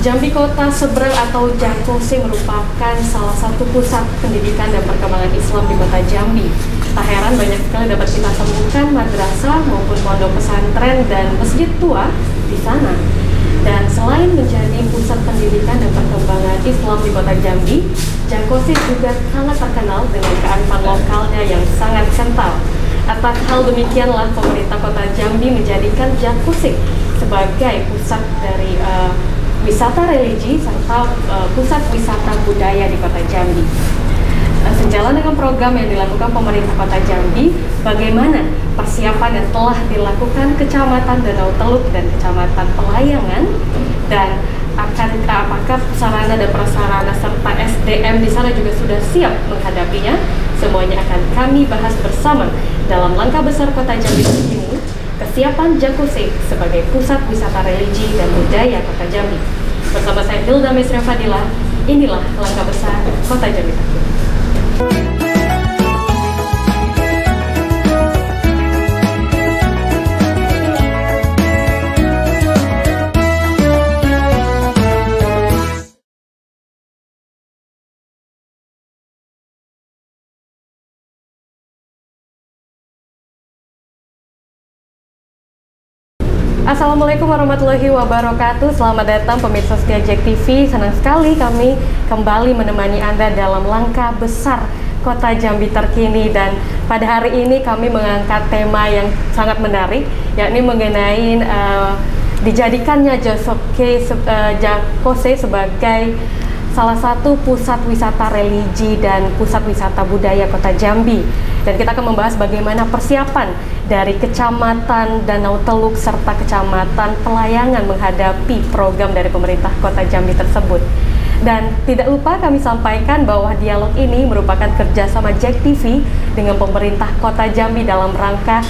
Jambi Kota Seberang atau Jakose merupakan salah satu pusat pendidikan dan perkembangan Islam di kota Jambi. Tak heran banyak sekali dapat kita temukan madrasah maupun pondok pesantren dan masjid tua di sana. Dan selain menjadi pusat pendidikan dan perkembangan Islam di kota Jambi, Jakose juga sangat terkenal dengan kearifan lokalnya yang sangat kental. Atas hal demikianlah pemerintah kota Jambi menjadikan Jakose sebagai pusat dari uh, wisata religi serta uh, pusat wisata budaya di Kota Jambi. Uh, sejalan dengan program yang dilakukan pemerintah Kota Jambi, bagaimana persiapan yang telah dilakukan Kecamatan Danau Teluk dan Kecamatan Pelayangan dan akan apakah sarana dan prasarana serta SDM di sana juga sudah siap menghadapinya? Semuanya akan kami bahas bersama dalam langkah besar Kota Jambi ini kesiapan Jakuse sebagai pusat wisata religi dan budaya Kota Jambi. Bersama saya Hilda Mesra Fadila, inilah langkah besar Kota Jambi. Assalamualaikum warahmatullahi wabarakatuh Selamat datang pemirsa setia Jack TV Senang sekali kami kembali menemani Anda dalam langkah besar kota Jambi terkini Dan pada hari ini kami mengangkat tema yang sangat menarik Yakni mengenai uh, dijadikannya Josoke uh, Jakose sebagai salah satu pusat wisata religi dan pusat wisata budaya kota Jambi dan kita akan membahas bagaimana persiapan dari Kecamatan Danau Teluk serta Kecamatan Pelayangan menghadapi program dari pemerintah Kota Jambi tersebut. Dan tidak lupa kami sampaikan bahwa dialog ini merupakan kerjasama Jack TV dengan pemerintah Kota Jambi dalam rangka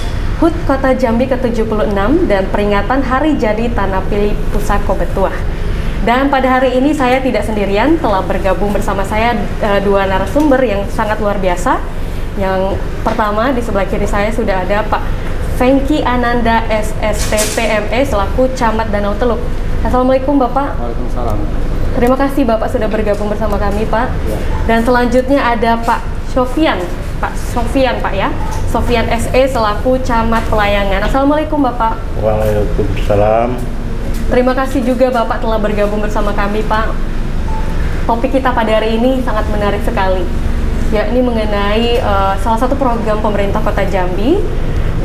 HUT Kota Jambi ke-76 dan peringatan Hari Jadi Tanah Pilih Pusako Betuah. Dan pada hari ini saya tidak sendirian, telah bergabung bersama saya e, dua narasumber yang sangat luar biasa yang pertama di sebelah kiri saya sudah ada Pak Fengki Ananda SSTPME selaku Camat Danau Teluk. Assalamualaikum Bapak. Waalaikumsalam. Terima kasih Bapak sudah bergabung bersama kami Pak. Ya. Dan selanjutnya ada Pak Sofian. Pak Sofian Pak ya. Sofian SE selaku Camat Pelayangan. Assalamualaikum Bapak. Waalaikumsalam. Terima kasih juga Bapak telah bergabung bersama kami Pak. Topik kita pada hari ini sangat menarik sekali yakni mengenai uh, salah satu program pemerintah Kota Jambi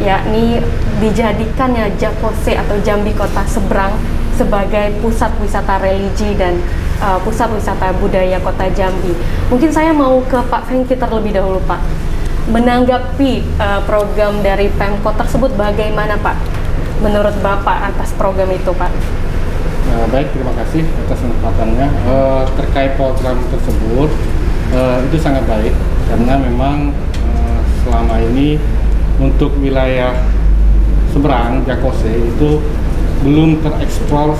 yakni dijadikannya Jakose atau Jambi Kota Seberang sebagai pusat wisata religi dan uh, pusat wisata budaya Kota Jambi. Mungkin saya mau ke Pak Fengki terlebih dahulu Pak. Menanggapi uh, program dari Pemkot tersebut bagaimana Pak? Menurut Bapak atas program itu Pak? Nah, baik, terima kasih atas kesempatannya. Uh, terkait program tersebut, uh, itu sangat baik karena memang uh, selama ini untuk wilayah seberang Jakose itu belum tereksplor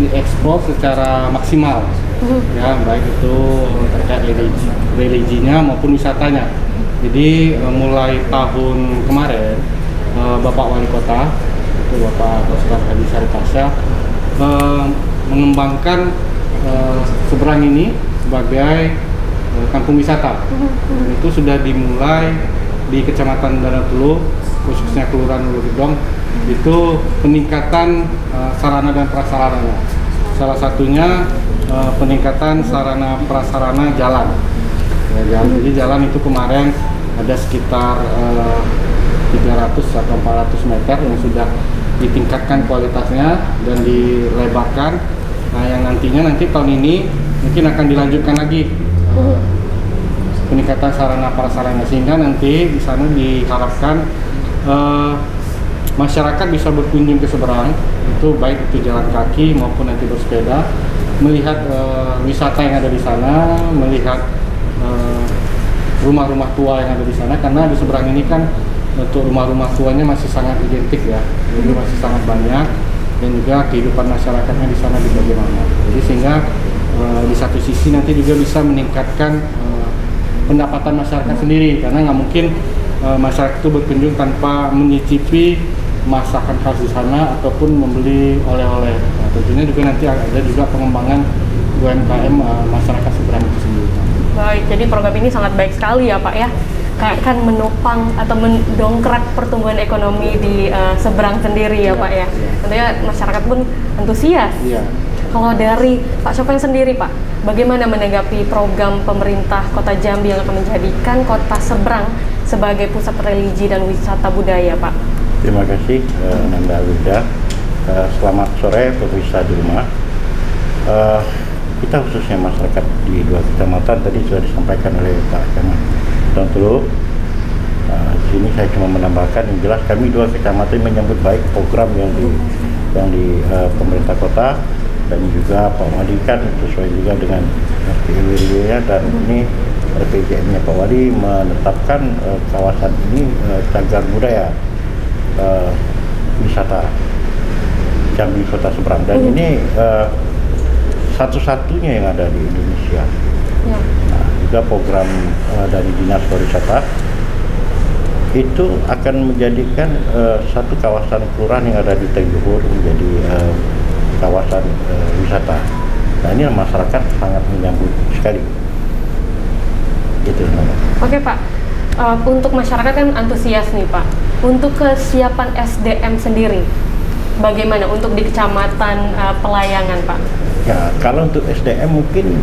diekspor secara maksimal uh-huh. ya baik itu terkait religi, religinya maupun wisatanya jadi mulai tahun kemarin Bapak Wali Kota itu Bapak Oscar Hadi Saripasya uh, mengembangkan uh, seberang ini sebagai Eh, kampung wisata. Dan itu sudah dimulai di Kecamatan Danau Teluk, khususnya Kelurahan Uluridong, itu peningkatan sarana dan prasarana. Salah satunya peningkatan sarana prasarana jalan. Ya, jalan. Jadi jalan itu kemarin ada sekitar uh, 300 atau 400 meter yang sudah ditingkatkan kualitasnya dan dilebarkan. Nah, yang nantinya nanti tahun ini mungkin akan dilanjutkan lagi peningkatan sarana prasarana sehingga nanti di sana diharapkan uh, masyarakat bisa berkunjung ke seberang itu baik itu jalan kaki maupun nanti bersepeda melihat uh, wisata yang ada di sana melihat eh, rumah-rumah uh, tua yang ada di sana karena di seberang ini kan untuk rumah-rumah tuanya masih sangat identik ya jadi masih sangat banyak dan juga kehidupan masyarakatnya di sana bagaimana jadi sehingga uh, di satu sisi nanti juga bisa meningkatkan uh, pendapatan masyarakat sendiri karena nggak mungkin uh, masyarakat itu berkunjung tanpa menyicipi masakan khas di sana ataupun membeli oleh-oleh. Nah, tentunya juga nanti ada juga pengembangan UMKM masyarakat seberang itu sendiri. Baik, jadi program ini sangat baik sekali ya Pak ya. Kayak kan menopang atau mendongkrak pertumbuhan ekonomi di uh, seberang sendiri ya, Ya, Pak ya. ya. Tentunya masyarakat pun antusias. Iya. Kalau dari Pak Sopeng sendiri Pak, bagaimana menanggapi program pemerintah Kota Jambi yang akan menjadikan kota seberang sebagai pusat religi dan wisata budaya Pak? Terima kasih eh, Nanda Wida. Eh, selamat sore pemirsa di rumah. Eh, kita khususnya masyarakat di dua kecamatan tadi sudah disampaikan oleh Pak Camat Don Tulu. Di sini saya cuma menambahkan yang jelas kami dua kecamatan menyambut baik program yang di yang di eh, pemerintah kota dan juga Pak Wali kan sesuai juga dengan RPW-nya dan ini RPJM-nya Pak Wali menetapkan eh, kawasan ini eh, cagar budaya eh, wisata Jambi Kota Seberang dan Hmm. ini eh, satu-satunya yang ada di Indonesia. Ya. Nah, juga program eh, dari Dinas Pariwisata itu akan menjadikan eh, satu kawasan kelurahan yang ada di Teguhur menjadi eh, kawasan eh, wisata. Nah ini masyarakat sangat menyambut sekali. Gitu. Oke Pak, Eh, untuk masyarakat kan antusias nih Pak. Untuk kesiapan SDM sendiri, bagaimana untuk di kecamatan eh, Pelayangan Pak? Ya, kalau untuk SDM mungkin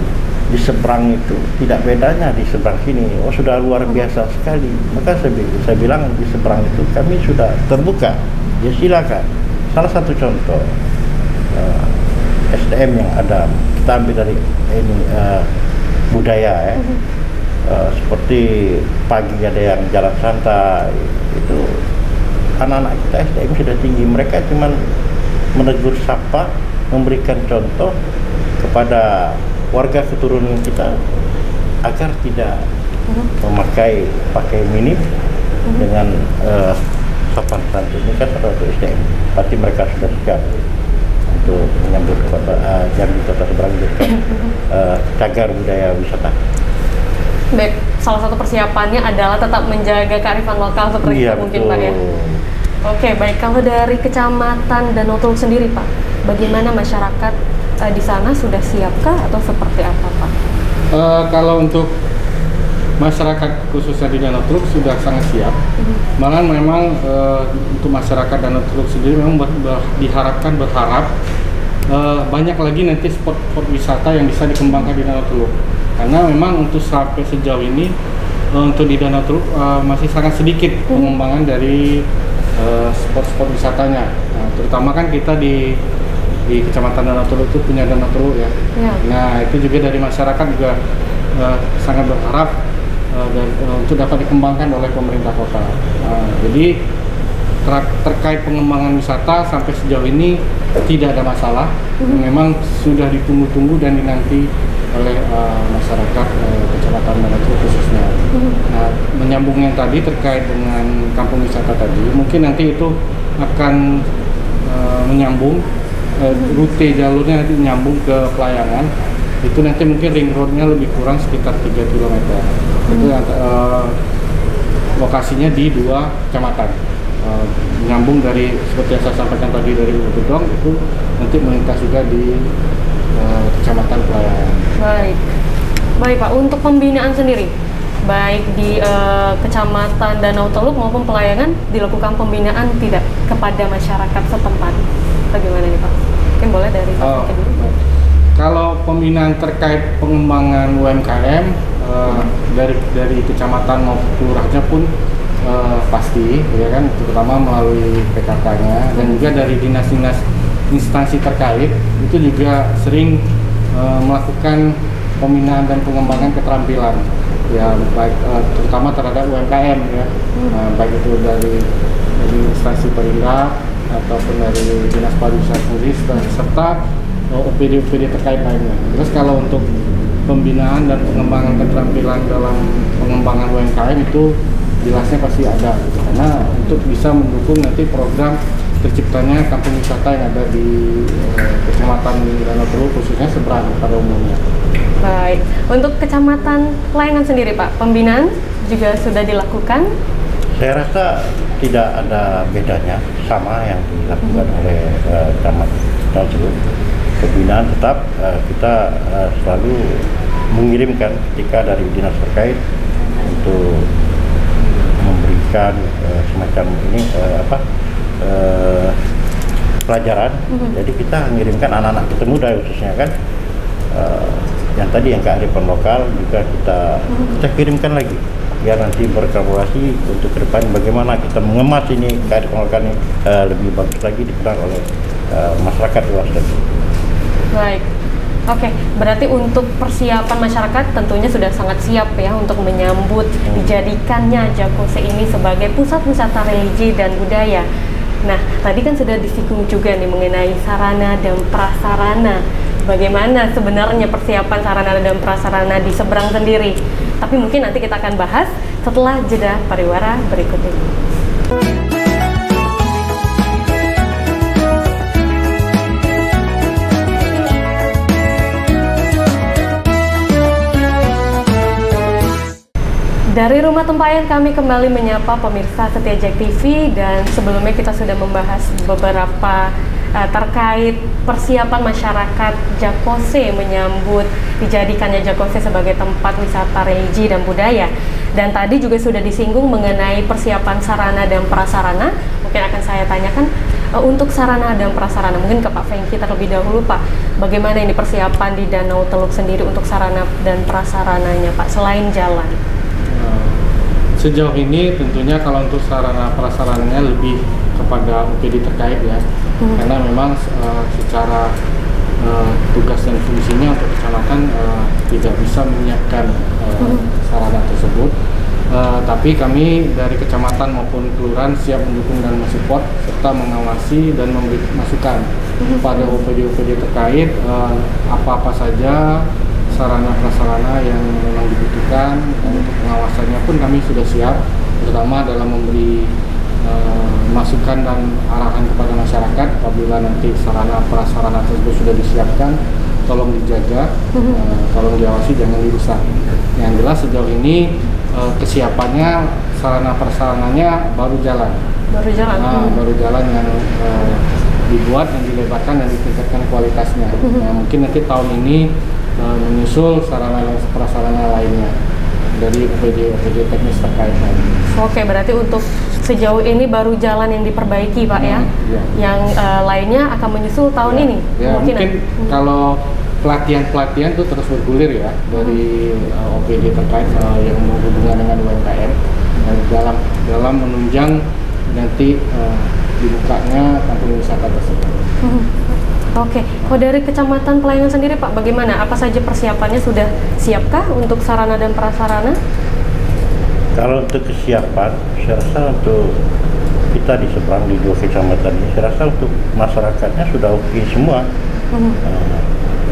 di seberang itu tidak bedanya di seberang sini. Oh, sudah luar biasa sekali. Maka saya, saya bilang di seberang itu kami sudah terbuka. Ya silakan. Salah satu contoh eh, SDM yang ada kita ambil dari ini eh, budaya ya. Eh, seperti pagi ada yang jalan santai itu anak-anak kita SDM sudah tinggi mereka cuman menegur sapa memberikan contoh kepada warga keturunan kita agar tidak memakai pakai minim dengan eh, sopan santun. Ini kan untuk SDM pasti mereka sudah siap untuk menyambut kota eh, Jambi kota seberang eh, cagar budaya wisata. Baik, salah satu persiapannya adalah tetap menjaga kearifan lokal seperti iya itu mungkin betul Pak ya. Oke, baik. Kalau dari kecamatan Danau Teluk sendiri Pak, bagaimana masyarakat eh, di sana sudah siapkah atau seperti apa Pak? Eh, kalau untuk masyarakat khususnya di Danau Teluk sudah sangat siap. Malah memang eh, untuk masyarakat Danau Teluk sendiri memang ber- ber- diharapkan berharap eh, banyak lagi nanti spot-spot wisata yang bisa dikembangkan di Danau Teluk. Karena memang untuk sampai sejauh ini eh, untuk di Danau Teluk eh, masih sangat sedikit pengembangan dari spot-spot wisatanya. Nah, terutama kan kita di di Kecamatan Danau Teluk itu punya Danau Teluk ya. Ya. Nah itu juga dari masyarakat juga eh, sangat berharap eh, dan, eh, untuk dapat dikembangkan oleh pemerintah kota. Nah, jadi ter- terkait pengembangan wisata sampai sejauh ini tidak ada masalah. Memang sudah ditunggu-tunggu dan dinanti oleh eh, masyarakat eh, Kecamatan Danau khususnya. Nah, menyambung yang tadi terkait dengan kampung wisata tadi, mungkin nanti itu akan menyambung eh, rute jalurnya nanti nyambung ke pelayangan. Itu nanti mungkin ring roadnya lebih kurang sekitar 3 km itu yang, eh, lokasinya di dua kecamatan. Eh, nyambung dari seperti yang saya sampaikan tadi dari Gedong itu nanti melintas juga di eh, kecamatan pelayangan. Baik. Baik Pak, untuk pembinaan sendiri, baik di eh, Kecamatan Danau Teluk maupun Pelayangan dilakukan pembinaan tidak kepada masyarakat setempat. Bagaimana nih Pak? Mungkin boleh dari Pak Oh, dulu. Kalau pembinaan terkait pengembangan UMKM eh, dari dari kecamatan maupun kelurahnya pun eh, pasti, ya kan, terutama melalui PKK-nya dan juga dari dinas-dinas instansi terkait itu juga sering eh, melakukan pembinaan dan pengembangan keterampilan. Ya baik eh, terutama terhadap UMKM ya. Nah, baik itu dari dari instansi perindak ataupun dari dinas pariwisata sendiri serta- serta eh, OPD-OPD terkait lainnya. Terus kalau untuk pembinaan dan pengembangan keterampilan dalam pengembangan UMKM itu jelasnya pasti ada gitu. karena untuk bisa mendukung nanti program terciptanya kampung wisata yang ada di eh, kecamatan Danau Teluk khususnya seberang pada umumnya. Baik. Untuk Kecamatan Pelayangan sendiri Pak, pembinaan juga sudah dilakukan? Saya rasa tidak ada bedanya, sama yang dilakukan oleh uh, camat tersebut. Pembinaan tetap uh, kita uh, selalu mengirimkan ketika dari dinas terkait untuk memberikan uh, semacam ini uh, apa uh, pelajaran. Jadi kita mengirimkan anak-anak kita muda khususnya kan uh, yang tadi yang kearifan lokal juga kita kita kirimkan lagi biar nanti berkolaborasi untuk ke depan bagaimana kita mengemas ini lokal ini uh, lebih bagus lagi dikenal oleh uh, masyarakat luas tadi. Baik. Oke, berarti untuk persiapan masyarakat tentunya sudah sangat siap ya untuk menyambut dijadikannya Jakose ini sebagai pusat wisata religi dan budaya. Nah, tadi kan sudah disinggung juga nih mengenai sarana dan prasarana. Bagaimana sebenarnya persiapan sarana dan prasarana di seberang sendiri? Tapi mungkin nanti kita akan bahas setelah jeda pariwara berikut ini. Dari Rumah Tempayan kami kembali menyapa pemirsa setia Jack TV dan sebelumnya kita sudah membahas beberapa uh, terkait persiapan masyarakat Jakose menyambut dijadikannya Jakose sebagai tempat wisata religi dan budaya. Dan tadi juga sudah disinggung mengenai persiapan sarana dan prasarana. Mungkin akan saya tanyakan uh, untuk sarana dan prasarana. Mungkin ke Pak Fengki terlebih dahulu Pak. Bagaimana ini persiapan di Danau Teluk sendiri untuk sarana dan prasarananya Pak selain jalan? Sejauh ini tentunya kalau untuk sarana prasarananya lebih kepada UPD terkait ya, hmm. karena memang uh, secara uh, tugas dan fungsinya untuk kecamatan uh, tidak bisa menyiapkan uh, hmm. sarana tersebut. Uh, tapi kami dari kecamatan maupun kelurahan siap mendukung dan mensupport serta mengawasi dan memberi masukan hmm. pada UPD-UPD terkait apa-apa uh, saja sarana prasarana yang memang dibutuhkan dan untuk pengawasannya pun kami sudah siap terutama dalam memberi uh, masukan dan arahan kepada masyarakat. Apabila nanti sarana prasarana tersebut sudah disiapkan tolong dijaga uh, tolong diawasi jangan dirusak. Yang jelas sejauh ini uh, kesiapannya sarana prasarananya baru jalan. Baru jalan. Nah, hmm. baru jalan yang uh, dibuat dan dilebarkan dan ditingkatkan kualitasnya. Nah, mungkin nanti tahun ini uh, menyusul sarana dan prasarana lainnya dari OPD OPD teknis terkait lain. Oke, berarti untuk sejauh ini baru jalan yang diperbaiki, Pak ya. ya. Yang uh, lainnya akan menyusul tahun ya. ini. Ya, mungkin, mungkin hmm. kalau pelatihan-pelatihan itu terus bergulir ya dari uh, eh, OPD terkait uh, yang berhubungan dengan UMKM dan dalam dalam menunjang nanti uh, dibukanya kampung wisata tersebut. Hmm. Oke, kalau dari Kecamatan Pelayangan sendiri Pak, bagaimana? Apa saja persiapannya sudah siapkah untuk sarana dan prasarana? Kalau untuk kesiapan, saya rasa untuk kita di seberang di dua kecamatan ini, saya rasa untuk masyarakatnya sudah oke okay semua. Hmm. Uh,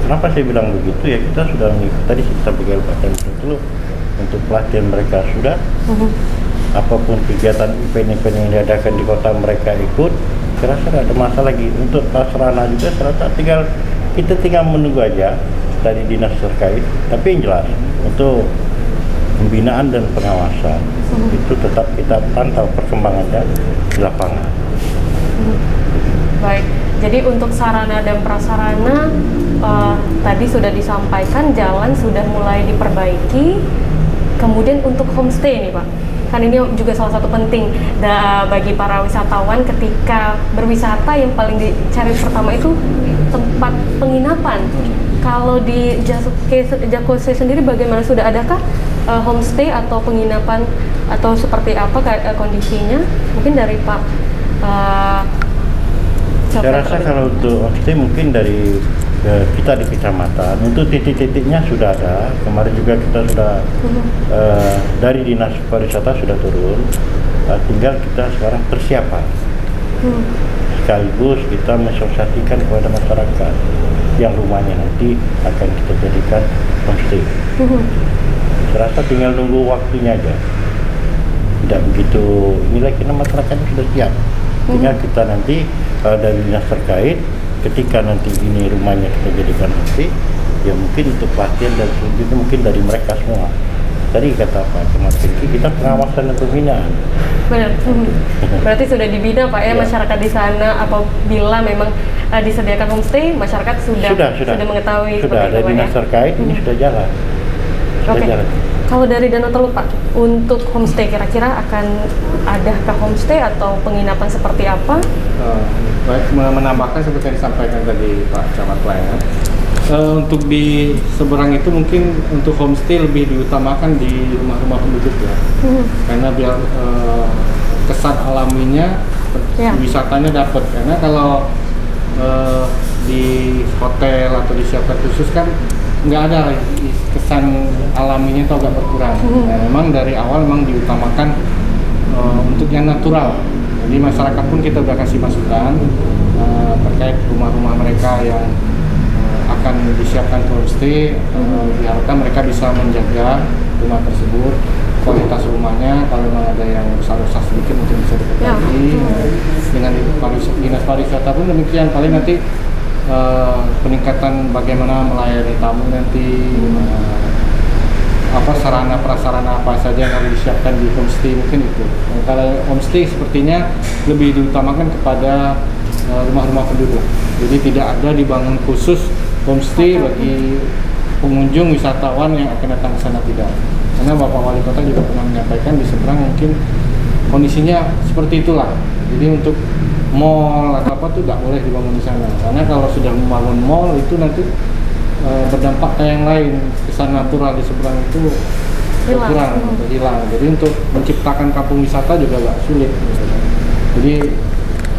kenapa saya bilang begitu? Ya kita sudah tadi kita bagi Kabupaten dulu untuk pelatihan mereka sudah. Hmm. Apa pun kegiatan event-event yang diadakan di kota mereka ikut saya rasa tidak ada masalah lagi. Untuk prasarana juga saya rasa tinggal kita tinggal menunggu aja dari dinas terkait. Tapi yang jelas untuk pembinaan dan pengawasan hmm. itu tetap kita pantau perkembangannya di lapangan. Hmm. baik. Jadi untuk sarana dan prasarana uh, tadi sudah disampaikan jalan sudah mulai diperbaiki. Kemudian untuk homestay nih pak kan ini juga salah satu penting da, bagi para wisatawan ketika berwisata yang paling dicari pertama itu tempat penginapan. Kalau di Jakose sendiri bagaimana sudah adakah uh, homestay atau penginapan atau seperti apa uh, kondisinya? Mungkin dari Pak uh, Saya rasa kalau untuk homestay mungkin dari ke kita di kecamatan. Untuk titik-titiknya sudah ada. Kemarin juga kita sudah uh, dari dinas pariwisata sudah turun. Uh, tinggal kita sekarang persiapan. Sekaligus kita mensosialisasikan kepada masyarakat yang rumahnya nanti akan kita jadikan homestay. Hmm. saya rasa tinggal nunggu waktunya aja. Tidak begitu nilai kita masyarakat sudah siap. Tinggal kita nanti uh, dari dinas terkait ketika nanti ini rumahnya kita jadikan hotel ya mungkin untuk pelatihan dan selanjutnya mungkin dari mereka semua tadi kata Pak Pinky, kita pengawasan dan pembinaan. Benar. Berarti sudah dibina Pak ya, Ya. masyarakat di sana apabila memang eh, disediakan homestay, masyarakat sudah Sudah, sudah. mengetahui Sudah, ada dinas ya. terkait, ini sudah jalan. Oke. jalan. Kalau dari Danau Teluk Pak, untuk homestay kira-kira akan adakah homestay atau penginapan seperti apa? Eh, baik men- menambahkan seperti yang disampaikan tadi Pak Camat Pelayanan eh, untuk di seberang itu mungkin untuk homestay lebih diutamakan di rumah-rumah penduduk ya Hmm. karena biar eh, kesan alaminya Ya. wisatanya dapat karena kalau eh, di hotel atau disiapkan khusus kan nggak ada kesan alaminya itu agak berkurang. Hmm. Nah, memang dari awal memang diutamakan eh, untuk yang natural. Jadi masyarakat pun kita udah kasih masukan eh, terkait rumah-rumah mereka yang eh, akan disiapkan homestay eh, diharapkan mereka bisa menjaga rumah tersebut kualitas rumahnya. Kalau memang ada yang rusak-rusak sedikit mungkin bisa diperbaiki Ya. Dengan dinas pariwisata pun demikian. Paling nanti eh, peningkatan bagaimana melayani tamu nanti eh, apa sarana prasarana apa saja yang harus disiapkan di homestay mungkin itu. Nah, kalau homestay sepertinya lebih diutamakan kepada eh, rumah-rumah penduduk. Jadi tidak ada dibangun khusus homestay bagi pengunjung wisatawan yang akan datang ke sana tidak. Karena bapak wali kota juga pernah menyampaikan di seberang mungkin kondisinya seperti itulah. Jadi untuk mall atau apa tuh tidak boleh dibangun di sana karena kalau sudah membangun mall itu nanti eh, berdampak ke yang lain kesan natural di seberang itu Hilang. berkurang Hmm. hilang jadi untuk menciptakan kampung wisata juga agak sulit gitu jadi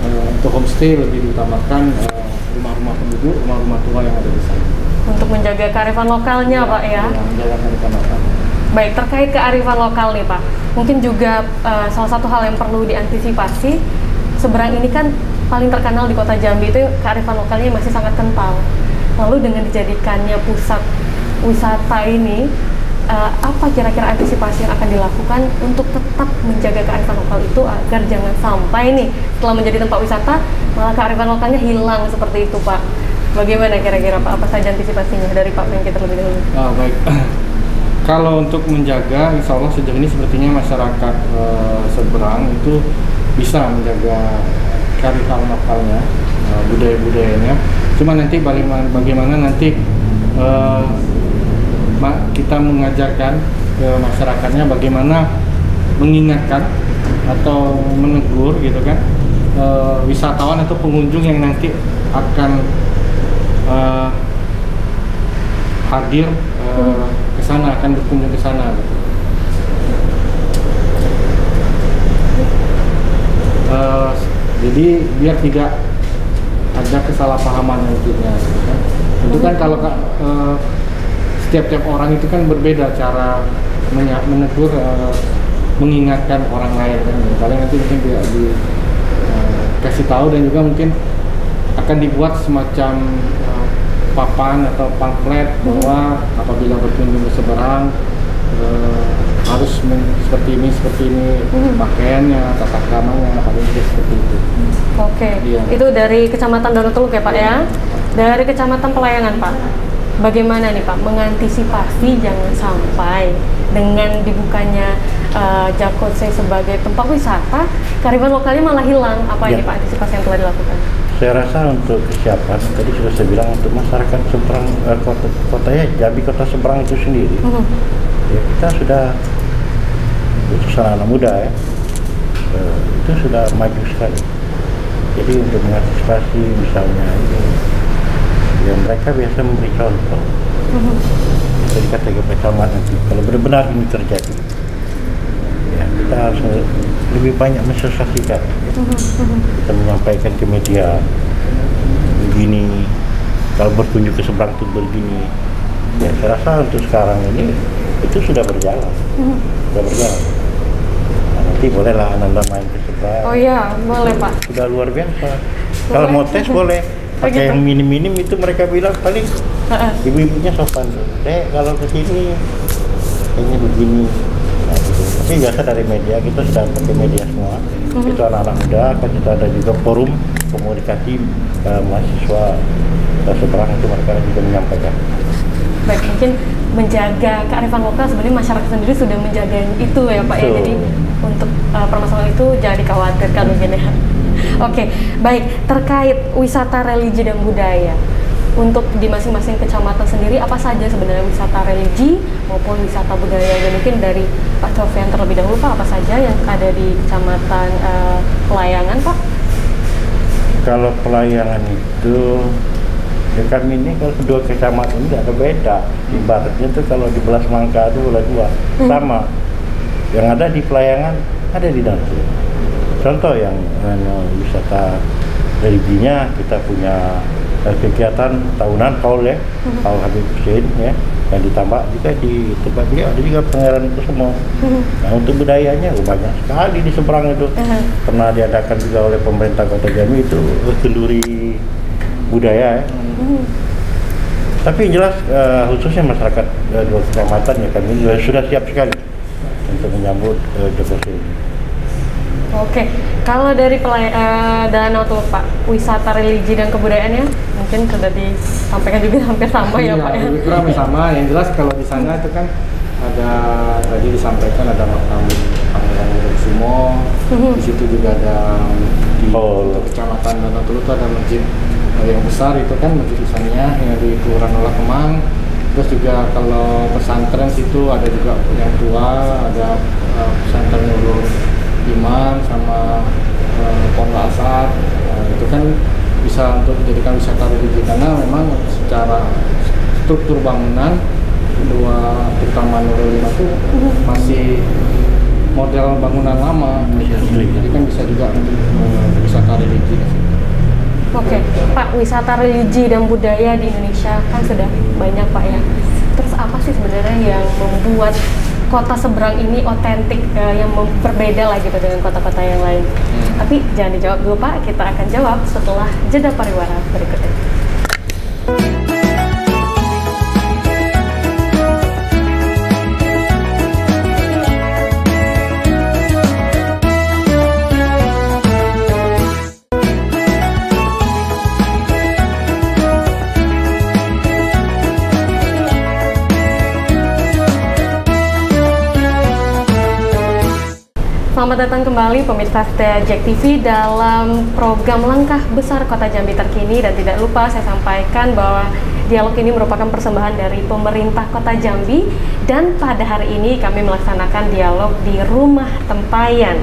eh, untuk homestay lebih diutamakan eh, rumah-rumah penduduk rumah-rumah tua yang ada di sana Untuk menjaga kearifan lokalnya Pak ya. yang menjalankan utamakan Baik, terkait kearifan lokal nih Pak, mungkin juga eh, salah satu hal yang perlu diantisipasi, seberang ini kan paling terkenal di kota Jambi itu kearifan lokalnya masih sangat kental. Lalu dengan dijadikannya pusat wisata ini, eh, apa kira-kira antisipasi yang akan dilakukan untuk tetap menjaga kearifan lokal itu agar jangan sampai nih setelah menjadi tempat wisata malah kearifan lokalnya hilang seperti itu Pak. Bagaimana kira-kira Pak? Apa saja antisipasinya dari Pak Menkyu terlebih dahulu? Ah, baik. Kalau untuk menjaga, insya Allah sejauh ini sepertinya masyarakat eh, seberang itu bisa menjaga kearifan lokalnya, eh, budaya-budayanya. Cuma nanti bagaimana, bagaimana nanti ma- kita mengajarkan ke masyarakatnya bagaimana mengingatkan atau menegur gitu kan eh, wisatawan atau pengunjung yang nanti akan eh, hadir eh, ke sana akan berkunjung ke sana gitu. Eh, jadi biar tidak ada kesalahpahaman nantinya gitu kan. Itu kan kalau eh, setiap-tiap orang itu kan berbeda cara menegur eh, mengingatkan orang lain kan. Paling nanti mungkin dia di eh, kasih tahu dan juga mungkin akan dibuat semacam eh, papan atau pamflet bahwa apabila berkunjung ke seberang harus seperti ini seperti ini Hmm. pakaiannya tata keramanya paling tidak seperti itu Oke, Iya. itu dari Kecamatan Danau Teluk ya Pak ya. Dari Kecamatan Pelayangan Pak, bagaimana nih Pak mengantisipasi jangan sampai dengan dibukanya uh, Jakotse sebagai tempat wisata, kearifan lokalnya malah hilang. Apa ini Ya. Pak antisipasi yang telah dilakukan? Saya rasa untuk kesiapan tadi sudah saya bilang untuk masyarakat seberang eh, kota kota ya Jambi kota seberang itu sendiri Mhm. ya kita sudah khusus anak muda ya. Eh, itu sudah maju sekali. Jadi untuk mengantisipasi misalnya ini ya mereka biasa memberi contoh. Jadi kata ke camat nanti kalau benar-benar ini terjadi. Ya kita harus lebih banyak mensosialisasikan. Kita menyampaikan ke media begini kalau berkunjung ke seberang itu begini. Ya saya rasa untuk sekarang ini itu sudah berjalan. Sudah berjalan nanti bolehlah anda main ke seberang Oh iya, boleh Pak. sudah luar biasa kalau mau tes boleh Oh, pakai gitu. yang minim-minim itu mereka bilang paling ibu-ibunya sopan dek kalau ke sini kayaknya begini nah, gitu. tapi biasa dari media kita sudah pakai media semua Mhm. itu anak-anak muda kan kita ada juga forum komunikasi eh, mahasiswa eh, seberang itu mereka juga menyampaikan Baik, mungkin menjaga kearifan lokal sebenarnya masyarakat sendiri sudah menjaga itu ya Pak ya. Betul. Jadi uh, permasalahan itu jangan dikhawatirkan mungkin ya. Oke, baik terkait wisata religi dan budaya. Untuk di masing-masing kecamatan sendiri apa saja sebenarnya wisata religi maupun wisata budaya dan mungkin dari Pak Sofian terlebih dahulu Pak apa saja yang ada di kecamatan uh, Pelayangan Pak? Kalau pelayangan itu ya kami ini kalau kedua kecamatan ini ada beda. Ibaratnya tuh kalau di Belas Mangka itu belah dua sama. Yang ada di pelayangan ada di Danau. Contoh yang wisata religinya kita punya eh, kegiatan tahunan kaul ya, kaul Habib Hussein ya, yang ditambah juga di tempat dia ada juga pangeran itu semua. Nah untuk budayanya oh, banyak sekali di seberang itu. Mhm. Pernah diadakan juga oleh pemerintah Kota Jambi itu eh, kenduri budaya ya. Hmm. Tapi yang jelas eh, khususnya masyarakat dua kecamatan ya kami juga sudah siap sekali untuk menyambut eh, Jokowi. Oke, kalau dari pelay- eh, Danau tuh Pak, wisata religi dan kebudayaannya mungkin sudah disampaikan juga hampir sama ya Pak ya. lebih kurang sama. Yang jelas kalau di sana itu kan ada tadi disampaikan ada makam Pangeran Sumo. Mhm. Di situ juga ada di Oh. kecamatan Danau Tulu itu ada masjid yang besar itu kan masjid Islamiyah yang di Kelurahan Olah Kemang. Terus juga kalau pesantren situ ada juga yang tua, ada eh, pesantren Nurul Iman sama eh, Pondok Asar. Nah, itu kan bisa untuk dijadikan wisata religi karena memang secara struktur bangunan kedua terutama Nurul Iman itu masih model bangunan lama Masih asli. jadi kan bisa juga untuk eh, wisata religi Oke, Pak, wisata religi dan budaya di Indonesia kan sudah banyak Pak ya. Terus apa sih sebenarnya yang membuat kota seberang ini otentik eh, yang mem- berbeda lah gitu dengan kota-kota yang lain? Tapi jangan dijawab dulu Pak, kita akan jawab setelah jeda pariwara berikut Selamat datang kembali pemirsa setia Jack TV dalam program Langkah Besar Kota Jambi Terkini. Dan tidak lupa saya sampaikan bahwa dialog ini merupakan persembahan dari pemerintah Kota Jambi. Dan pada hari ini kami melaksanakan dialog di Rumah Tempayan.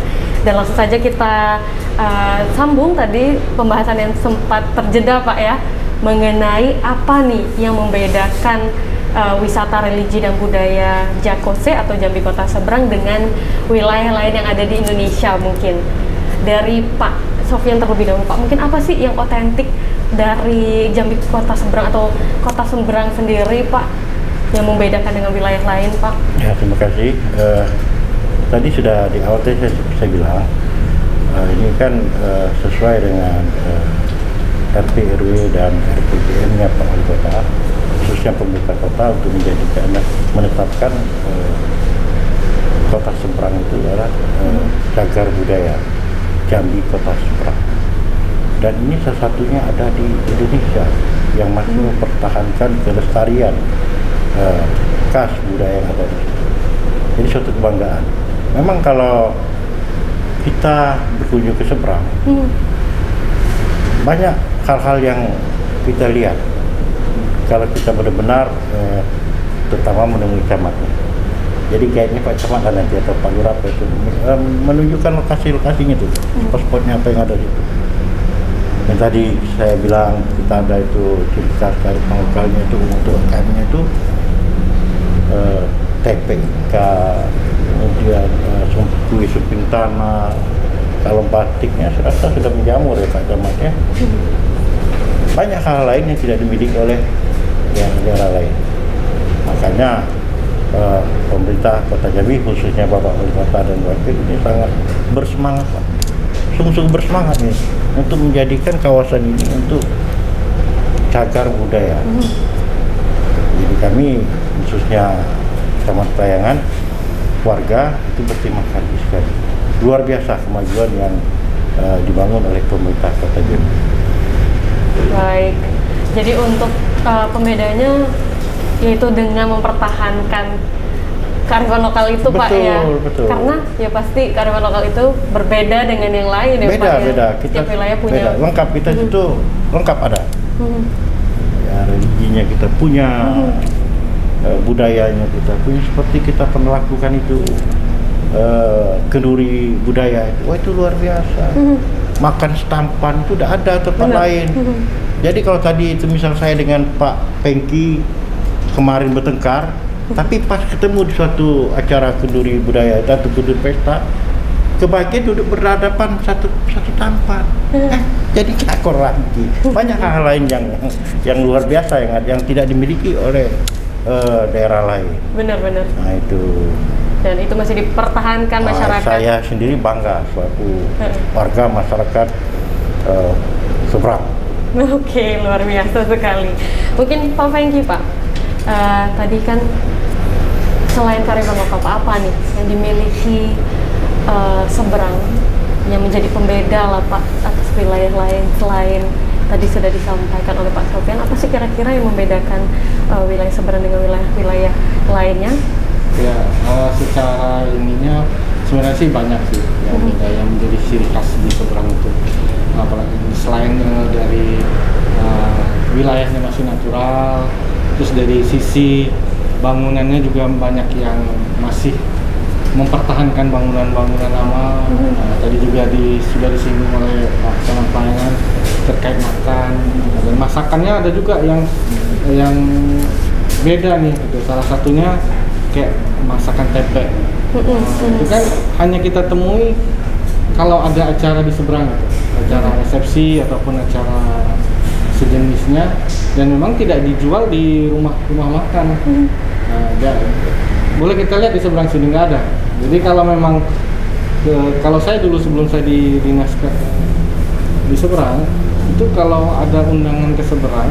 Dan langsung saja kita uh, sambung tadi pembahasan yang sempat terjeda Pak ya mengenai apa nih yang membedakan uh, wisata religi dan budaya Jakose atau Jambi Kota Seberang dengan wilayah lain yang ada di Indonesia mungkin. Dari Pak Sofian terlebih dahulu Pak, mungkin apa sih yang otentik dari Jambi Kota Seberang atau Kota Seberang sendiri Pak yang membedakan dengan wilayah lain Pak? Ya terima kasih. Eh, tadi sudah di awal saya, saya bilang eh, ini kan eh, sesuai dengan eh, RT RW dan RPJM-nya Pak Wali Kota, khususnya pemerintah kota untuk menjadikan menetapkan eh, kota seberang itu adalah eh, cagar budaya Jambi Kota Seberang. Dan ini salah satunya ada di Indonesia yang masih mempertahankan kelestarian eh, khas budaya yang ada di situ. Jadi suatu kebanggaan. Memang kalau kita berkunjung ke seberang, Hmm. banyak hal-hal yang kita lihat. Kalau kita benar-benar eh, terutama menemui camatnya. Jadi kayaknya Pak Camat dan nanti atau Pak Lurah itu eh, menunjukkan lokasi-lokasinya tuh, spot-spotnya apa yang ada di situ. Yang tadi saya bilang kita ada itu ciri khas dari lokalnya itu untuk UMKM-nya itu eh, TPK, kemudian eh, kue suping tanah, kalau batiknya saya rasa sudah menjamur ya Pak Camat ya. Banyak hal lain yang tidak dimiliki oleh yang daerah lain. Makanya eh, pemerintah Kota Jambi khususnya Bapak Wali Kota dan Wakil ini sangat bersemangat Pak. Sungguh-sungguh bersemangat nih untuk menjadikan kawasan ini untuk cagar budaya. Jadi kami khususnya Taman Payangan warga itu berterima kasih sekali. Luar biasa kemajuan yang eh, dibangun oleh pemerintah Kota Jambi. Baik. Jadi untuk uh, pembedanya yaitu dengan mempertahankan kearifan lokal itu Pak Betul, ya. betul. Karena ya pasti kearifan lokal itu berbeda dengan yang lain ya beda Pak ya. beda kita Setiap wilayah punya. beda lengkap kita Mhm. itu lengkap ada Mhm. ya religinya kita punya Mhm. eh, budayanya kita punya seperti kita pernah lakukan itu eh, kenduri budaya itu wah itu luar biasa Mhm. makan setampan itu tidak ada tempat Benar. lain Mhm. Jadi kalau tadi itu misal saya dengan Pak Pengki kemarin bertengkar tapi pas ketemu di suatu acara kenduri budaya atau kenduri pesta kebagian duduk berhadapan satu satu tampan eh, jadi cakor lagi. Banyak hal lain yang yang luar biasa yang yang tidak dimiliki oleh eh, daerah lain. Benar-benar. nah itu. Dan itu masih dipertahankan ah, masyarakat. saya sendiri bangga selaku Heeh. warga masyarakat eh, seberang Oke, luar biasa sekali. Mungkin Pak Fengki, Pak. Eh, tadi kan selain kearifan lokal Pak, apa nih yang dimiliki eh, seberang yang menjadi pembeda lah Pak atas wilayah lain selain tadi sudah disampaikan oleh Pak Sofian, apa sih kira-kira yang membedakan eh, wilayah seberang dengan wilayah-wilayah lainnya? Ya, eh, secara ininya sebenarnya sih banyak sih yang Mhm. beda yang menjadi ciri khas di seberang itu. Apalagi selain eh, dari eh, wilayahnya masih natural, terus dari sisi bangunannya juga banyak yang masih mempertahankan bangunan-bangunan lama. Mhm. Nah, tadi juga di, sudah disinggung oleh Pak Camat Pelayanan terkait makan dan masakannya ada juga yang yang beda nih gitu. Salah satunya kayak masakan tempe. Mhm, Nah, itu kan hanya kita temui kalau ada acara di seberang gitu. acara resepsi ataupun acara sejenisnya dan memang tidak dijual di rumah-rumah makan. Mhm. Nah, ya, boleh kita lihat di seberang sini nggak ada. Jadi kalau memang ke- kalau saya dulu sebelum saya di dinas ke- di seberang itu kalau ada undangan ke seberang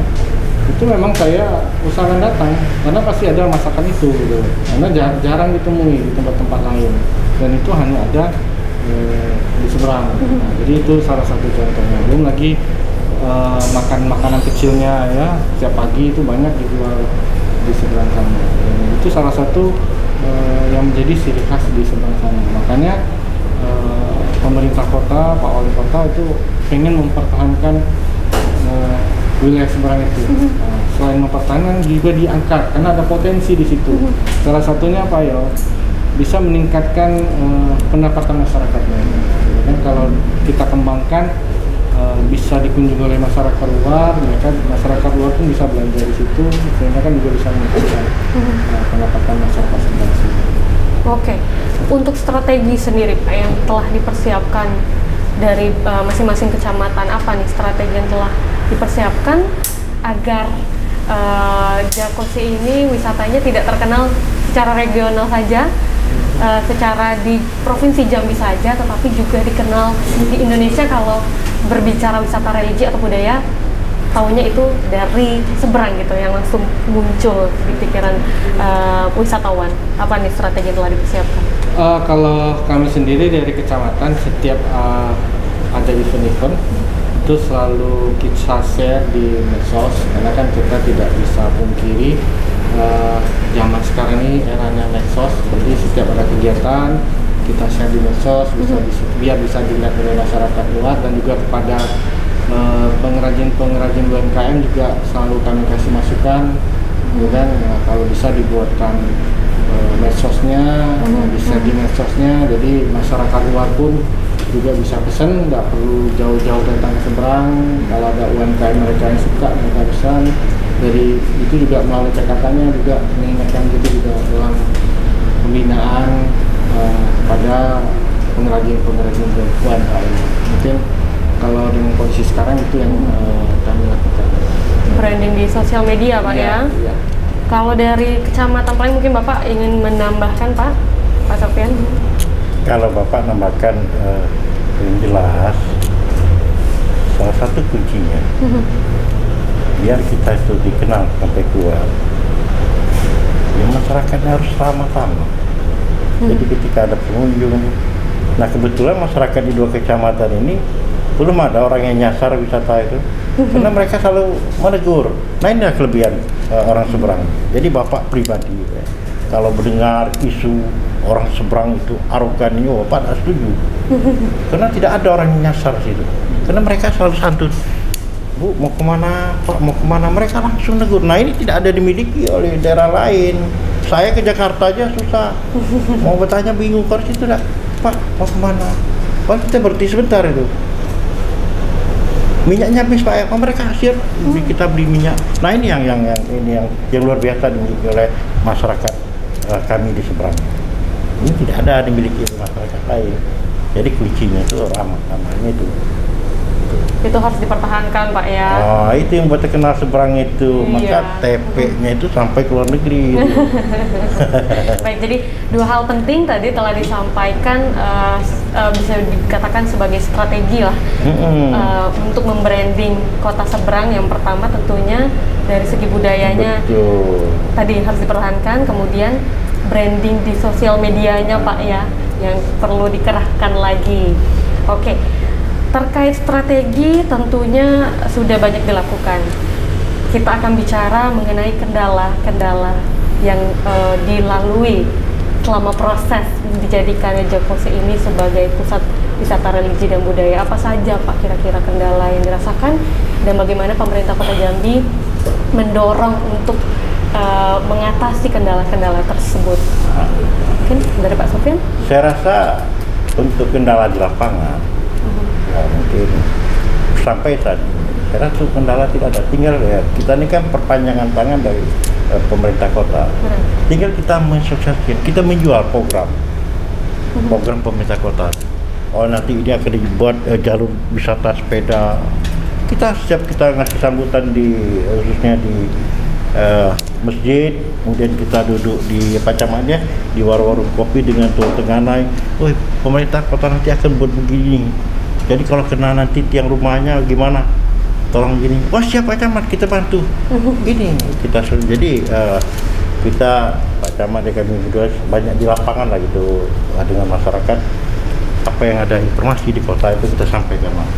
itu memang saya usahakan datang karena pasti ada masakan itu gitu. Karena jar- jarang ditemui di tempat-tempat lain. Dan itu hanya ada eh, di seberang. Nah, jadi itu salah satu contohnya. Belum lagi eh, makan makanan kecilnya ya setiap pagi itu banyak dijual di seberang sana. Dan itu salah satu eh, yang menjadi ciri khas di seberang sana. Makanya eh, pemerintah kota Pak Wali Kota itu pengen mempertahankan eh, wilayah seberang itu. Nah, selain mempertahankan juga diangkat karena ada potensi di situ. Salah satunya apa ya? Bisa meningkatkan eh, pendapatan masyarakatnya. Ya kan kalau kita kembangkan eh, bisa dikunjungi oleh masyarakat luar, mereka masyarakat luar pun bisa belanja di situ, sehingga kan juga bisa meningkatkan eh, pendapatan masyarakat sini. Oke, untuk strategi sendiri Pak yang telah dipersiapkan dari uh, masing-masing kecamatan apa nih strategi yang telah dipersiapkan agar uh, Jakosi ini wisatanya tidak terkenal secara regional saja, uh, secara di provinsi Jambi saja, tetapi juga dikenal di Indonesia kalau berbicara wisata religi atau budaya tahunya itu dari seberang gitu yang langsung muncul di pikiran uh, wisatawan. Apa nih strategi yang telah dipersiapkan? Eh, kalau kami sendiri dari kecamatan setiap eh, ada event-event itu selalu kita share di medsos karena kan kita tidak bisa pungkiri eh, zaman sekarang ini eranya medsos. Jadi setiap ada kegiatan kita share di medsos bisa di- biar bisa dilihat oleh masyarakat luar dan juga kepada eh, pengrajin-pengrajin UMKM juga selalu kami kasih masukan gitu kan? Nah, kalau bisa dibuatkan eh, medsosnya Mhm, bisa di medsosnya jadi masyarakat luar pun juga bisa pesen nggak perlu jauh-jauh datang ke seberang. Kalau ada UMKM mereka yang suka mereka pesan. Dari itu juga melalui cekatannya juga mengingatkan gitu juga dalam pembinaan eh, pada pengrajin-pengrajin UMKM mungkin kalau dengan kondisi sekarang itu yang eh, kami lakukan. Branding di sosial media pak ya, Iya. kalau dari kecamatan paling mungkin bapak ingin menambahkan pak pak Sofian kalau bapak nambahkan eh, yang jelas salah satu kuncinya biar kita itu dikenal sampai keluar ya masyarakat harus ramah-tamah jadi ketika ada pengunjung nah kebetulan masyarakat di dua kecamatan ini belum ada orang yang nyasar wisata itu karena mereka selalu menegur. Nah ini adalah kelebihan uh, orang seberang. Jadi bapak pribadi ya. Kalau mendengar isu orang seberang itu arogan ini tidak setuju. Karena tidak ada orang yang nyasar situ. Karena mereka selalu santun. Bu mau ke mana Pak? Mau ke mana? Mereka langsung negur. Nah ini tidak ada dimiliki oleh daerah lain. Saya ke Jakarta aja susah. Mau bertanya bingung kalau situ tidak Pak mau ke mana? Pak kita berhenti sebentar itu. Minyaknya habis Pak ya. Oh, mereka siap. Kita beli minyak. Nah ini yang yang yang ini yang yang luar biasa dimiliki oleh masyarakat uh, kami di seberang ini tidak ada dimiliki oleh masyarakat lain jadi kuncinya itu ramah ramahnya itu itu harus dipertahankan Pak ya. Oh, itu yang buat terkenal seberang itu. Iya. Maka TP-nya itu sampai ke luar negeri. Baik, jadi dua hal penting tadi telah disampaikan uh, uh, bisa dikatakan sebagai strategi lah Mm-mm. uh, untuk membranding kota seberang. Yang pertama tentunya dari segi budayanya Betul. tadi harus dipertahankan, kemudian branding di sosial medianya Pak ya yang perlu dikerahkan lagi. Oke. Terkait strategi tentunya sudah banyak dilakukan. Kita akan bicara mengenai kendala-kendala yang eh, dilalui selama proses dijadikannya Jakose ini sebagai pusat wisata religi dan budaya. Apa saja Pak kira-kira kendala yang dirasakan dan bagaimana pemerintah Kota Jambi mendorong untuk eh, mengatasi kendala-kendala tersebut? Mungkin dari Pak Sofian? Saya rasa untuk kendala di lapangan, ya mungkin sampai saat ini, saya rasa kendala tidak ada. Tinggal ya kita ini kan perpanjangan tangan dari eh, pemerintah kota. Benar. Tinggal kita mensukseskan, kita menjual program, program pemerintah kota. Oh nanti ini akan dibuat eh, jalur wisata sepeda. Kita siap kita ngasih sambutan di khususnya di eh, masjid, kemudian kita duduk di apa namanya di warung-warung kopi dengan tuh tenganai. Oh pemerintah kota nanti akan buat begini. Jadi kalau kena nanti tiang rumahnya gimana? Tolong gini. Wah siapa camat kita bantu. Ini kita jadi eh, kita Pak Camat dan kami berdua banyak di lapangan lah gitu dengan masyarakat apa yang ada informasi di kota itu kita sampaikan Mas.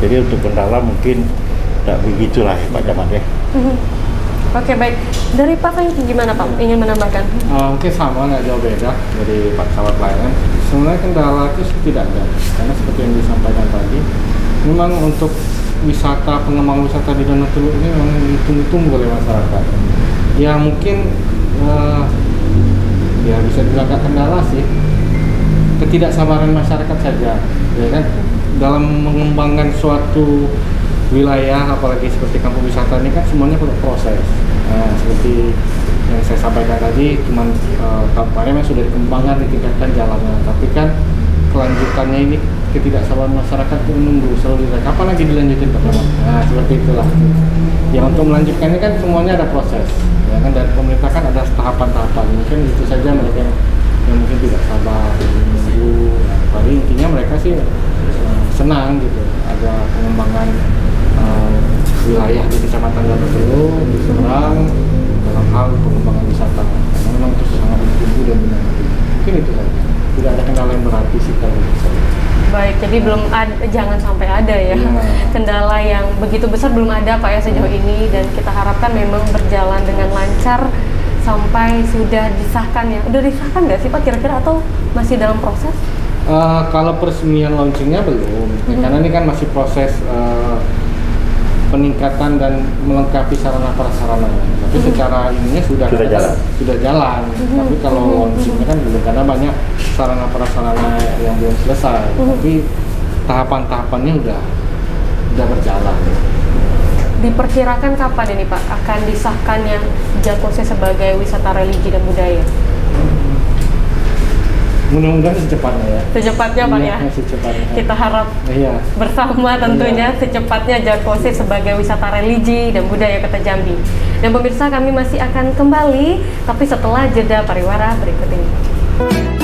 Jadi untuk kendala mungkin tidak begitulah ya Pak Camat ya. Oke baik. Dari Pak Franky gimana Pak? Ingin menambahkan? Eh, mungkin sama nggak jauh beda dari Pak Kawat pelayanan. Sebenarnya kendala itu tidak ada, karena seperti yang disampaikan tadi, memang untuk wisata pengembangan wisata di Danau Teluk ini memang ditunggu-tunggu oleh masyarakat. Ya mungkin eh, ya bisa dibilang nggak kendala sih, ketidaksabaran masyarakat saja, ya kan dalam mengembangkan suatu wilayah apalagi seperti kampung wisata ini kan semuanya perlu proses. Nah, seperti yang saya sampaikan tadi cuman kampanye memang sudah dikembangkan ditingkatkan jalannya. Tapi kan kelanjutannya ini ketidaksabaran masyarakat itu menunggu selalu ditanya, kapan lagi dilanjutin pertama nah seperti itulah. Yang untuk melanjutkannya kan semuanya ada proses. Ya kan dari pemerintah kan ada tahapan-tahapan. Mungkin itu saja mereka yang, yang mungkin tidak sabar menunggu. Tapi intinya mereka sih senang gitu. Ada pengembangan eh, wilayah di kecamatan Danau Teluk di Seberang dalam hal pengembangan wisata. Karena memang itu sangat ditunggu dan dinanti mungkin itu saja. Tidak ada kendala yang berarti sih kalau saya. Baik, jadi belum ada, jangan sampai ada ya. Iya. kendala yang begitu besar belum ada Pak ya sejauh ini. Dan kita harapkan memang berjalan dengan lancar sampai sudah disahkan ya. Udah disahkan nggak sih Pak kira-kira? Atau masih dalam proses? Eh, kalau peresmian launchingnya belum, Mhm. karena ini kan masih proses eh, peningkatan dan melengkapi sarana prasarana. Tapi Mhm. secara ininya sudah Sudah jalan. sudah jalan. Mhm. Tapi kalau Mhm. launchingnya kan belum karena banyak sarana prasarana yang belum selesai. Mhm. Tapi tahapan-tahapannya udah udah berjalan. Diperkirakan kapan ini Pak akan disahkannya Jakose sebagai wisata religi dan budaya? Mudah-mudahan secepatnya ya. Secepatnya Pak ya. Iya, secepatnya. Kita harap Iya. bersama tentunya secepatnya Jakose sebagai wisata religi dan budaya Kota Jambi. Dan pemirsa kami masih akan kembali tapi setelah jeda pariwara berikut ini.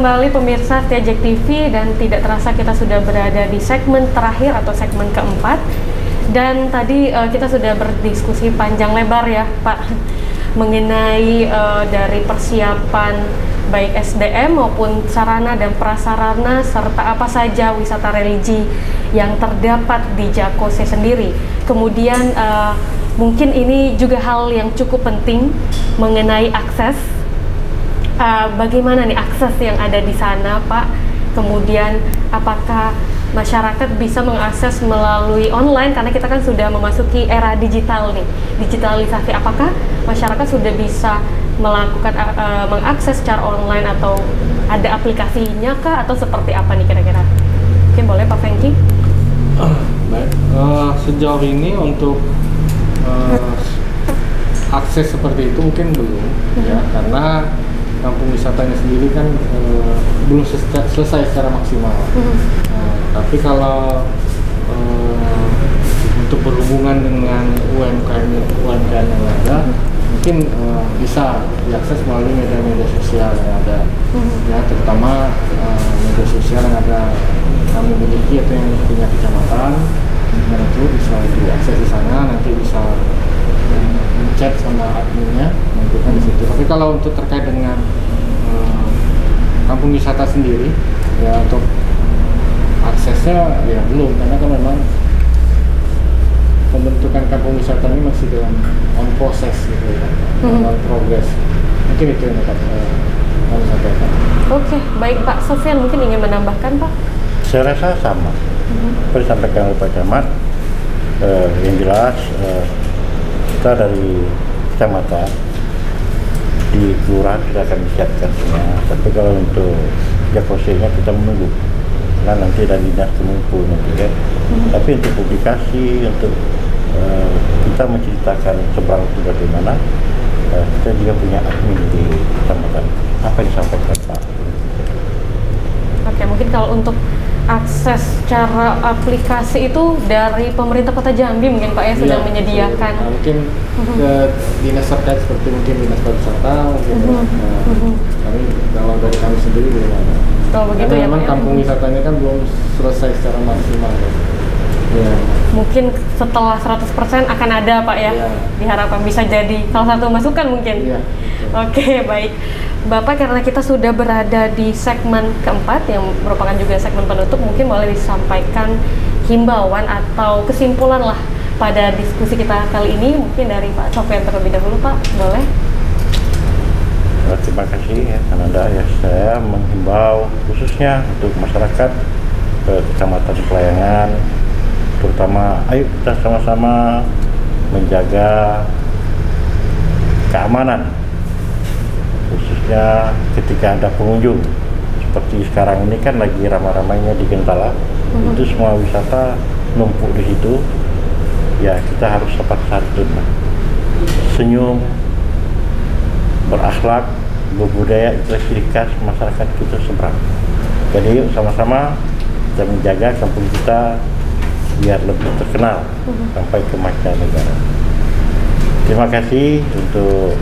Kembali pemirsa setia Jack TV dan tidak terasa kita sudah berada di segmen terakhir atau segmen keempat dan tadi uh, kita sudah berdiskusi panjang lebar ya Pak mengenai uh, dari persiapan baik SDM maupun sarana dan prasarana serta apa saja wisata religi yang terdapat di Jakose sendiri. Kemudian uh, mungkin ini juga hal yang cukup penting mengenai akses. Uh, bagaimana nih akses yang ada di sana, Pak? Kemudian apakah masyarakat bisa mengakses melalui online karena kita kan sudah memasuki era digital nih, digitalisasi. Apakah masyarakat sudah bisa melakukan uh, mengakses secara online atau ada aplikasinya kah atau seperti apa nih kira-kira? Mungkin boleh Pak Fengki? Baik, uh, sejauh ini untuk uh, akses seperti itu mungkin belum ya mhm. karena kampung wisatanya sendiri kan uh, belum selesai secara maksimal. Mm uh, tapi kalau uh, untuk berhubungan dengan UMKM UMKM yang ada, mungkin uh, bisa diakses melalui media-media sosial yang ada mm-hmm. ya terutama uh, media sosial yang ada kami miliki atau yang punya kecamatan dan itu bisa diakses di sana nanti bisa chat sama adminnya nanti kan di situ tapi kalau untuk terkait dengan uh, kampung wisata sendiri ya untuk aksesnya ya belum karena kan memang pembentukan kampung wisata ini masih dalam on proses gitu ya, hmm. on progress. Mungkin itu yang dapat uh, kami sampaikan. Oke, okay, baik Pak Sofian mungkin ingin menambahkan Pak? Saya rasa sama. Hmm. Seperti disampaikan oleh Pak Camat, uh, yang jelas uh, kita dari kecamatan di kelurahan sudah akan disiapkan semua. Tapi kalau untuk jakosenya kita menunggu kan nanti dari dinas kemumpul nanti kan. Hmm. Tapi untuk publikasi untuk Eh, kita menceritakan seberang itu bagaimana uh, kita juga punya admin di kecamatan apa yang disampaikan Pak Oke mungkin kalau untuk akses cara aplikasi itu dari pemerintah kota Jambi mungkin Pak ya sudah ya, menyediakan nah, mungkin uh-huh. ke dinas terkait seperti mungkin dinas pariwisata mungkin uh-huh. nah, uh-huh. kami kalau dari kami sendiri belum ada Oh begitu Karena ya memang ya? kampung wisatanya kan belum selesai secara maksimal ya. Yeah. Mungkin setelah 100% akan ada Pak ya. Yeah. Diharapkan bisa jadi salah satu masukan mungkin. Yeah, Oke, okay, baik. Bapak karena kita sudah berada di segmen keempat yang merupakan juga segmen penutup, mungkin boleh disampaikan himbauan atau kesimpulan lah pada diskusi kita kali ini mungkin dari Pak Sofian terlebih dahulu Pak, boleh? Ya, terima kasih ya Kanada ya saya menghimbau khususnya untuk masyarakat ke Kecamatan Pelayangan terutama ayo kita sama-sama menjaga keamanan khususnya ketika ada pengunjung. Seperti sekarang ini kan lagi ramai-ramainya di Gentala. Hmm. itu semua wisata numpuk di situ. Ya kita harus sopan santun senyum berakhlak berbudaya itu ciri khas masyarakat kita seberang. Jadi yuk sama-sama kita menjaga kampung kita biar lebih terkenal uh-huh. sampai ke mancanegara. Terima kasih untuk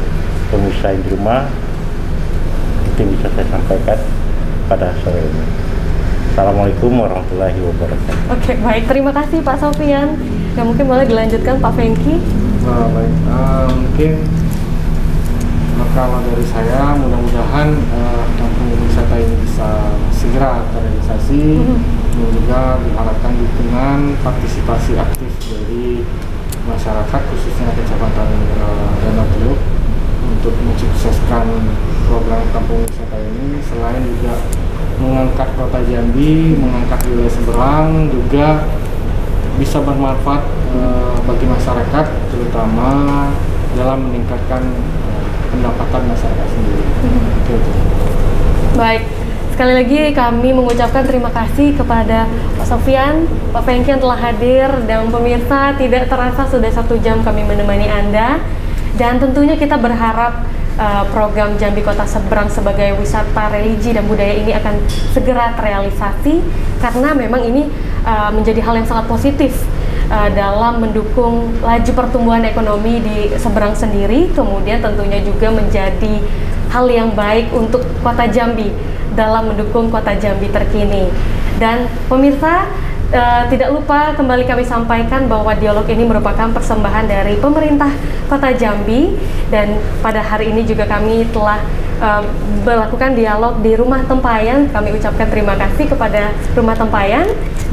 pemirsa di rumah. Itu bisa saya sampaikan pada sore ini. Assalamualaikum warahmatullahi wabarakatuh. Oke, baik. Terima kasih Pak Sofian. Ya mungkin boleh dilanjutkan Pak Fengki. Nah, baik. Uh, mungkin kalau dari saya mudah-mudahan uh, kampung wisata ini bisa segera terrealisasi. Uh-huh dan juga diharapkan dukungan partisipasi aktif dari masyarakat khususnya kecamatan uh, Danau Teluk untuk mensukseskan program kampung wisata ini selain juga mengangkat kota Jambi, mengangkat wilayah seberang juga bisa bermanfaat uh, bagi masyarakat terutama dalam meningkatkan uh, pendapatan masyarakat sendiri. Hmm. Baik, Sekali lagi kami mengucapkan terima kasih kepada Pak Sofian, Pak Fengki yang telah hadir. Dan pemirsa tidak terasa sudah satu jam kami menemani Anda. Dan tentunya kita berharap uh, program Jambi Kota Seberang sebagai wisata religi dan budaya ini akan segera terrealisasi. Karena memang ini uh, menjadi hal yang sangat positif uh, dalam mendukung laju pertumbuhan ekonomi di seberang sendiri, kemudian tentunya juga menjadi hal yang baik untuk kota Jambi dalam mendukung kota Jambi terkini. Dan pemirsa, uh, tidak lupa kembali kami sampaikan bahwa dialog ini merupakan persembahan dari pemerintah Kota Jambi dan pada hari ini juga kami telah uh, melakukan dialog di Rumah Tempayan. Kami ucapkan terima kasih kepada Rumah Tempayan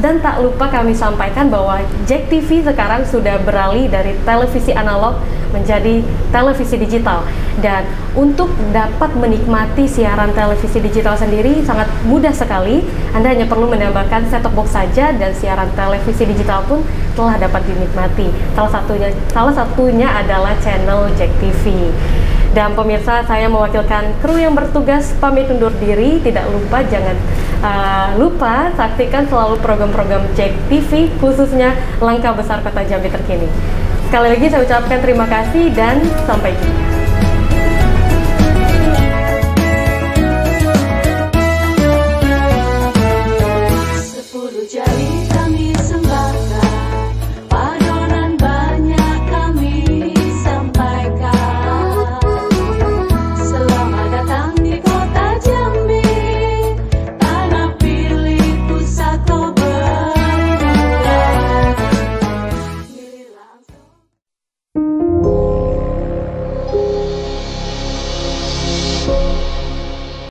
dan tak lupa kami sampaikan bahwa Jack TV sekarang sudah beralih dari televisi analog menjadi televisi digital. Dan untuk dapat menikmati siaran televisi digital sendiri sangat mudah sekali. Anda hanya perlu menambahkan set-top box saja dan siaran televisi digital pun telah dapat dinikmati. Salah satunya salah satunya adalah channel Jack TV. Dan pemirsa, saya mewakilkan kru yang bertugas pamit undur diri. Tidak lupa jangan uh, lupa saksikan selalu program-program Jack TV khususnya Langkah Besar Kota Jambi terkini. Sekali lagi saya ucapkan terima kasih dan sampai jumpa.